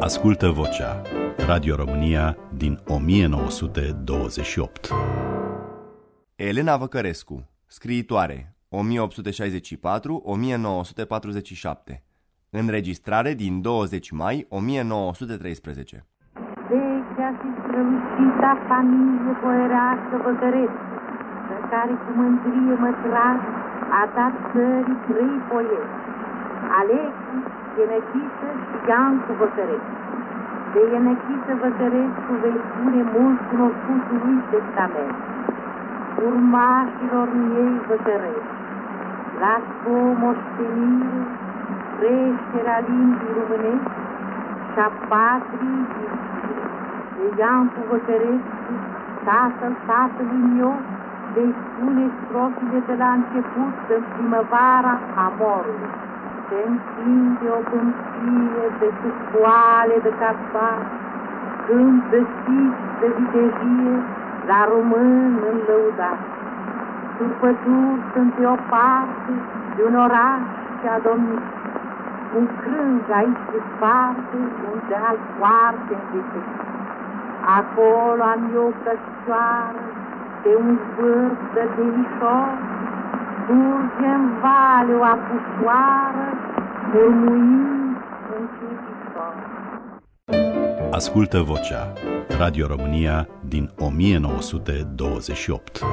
Ascultă vocea Radio România din 1928 Elena Văcărescu, scriitoare, 1864-1947 Înregistrare din 20 mai 1913 Vechea și strălucita familie boierească Văcărescu, pe care cu mândrie mă trag, a dat țării trei poeți, Alexis, Ienechiță și Iancu Văcărescu. De Ienechiță Văcărescu vei spune mult cunoscutului testament, urmașilor ei Văcărescu. Las o moștenire, creșterea limbii românești și a patriei vieții. De Iancu Văcărescu, tatăl tatălui meu, vei spune strofile de la început în primăvara amorului. Se întinde o câmpie de cupoale de carpați, când vestiți de vitejie la român înlăudat. Surpături sunt pe o parte de un oraș ce a domnit. Un crânc aici se sparte, un deal foarte învestit. Acolo am eu căscioară, pe un vârf de delișor, Surge în vale o apușoară, murmuind încetișor. Ascultă vocea Radio România din 1928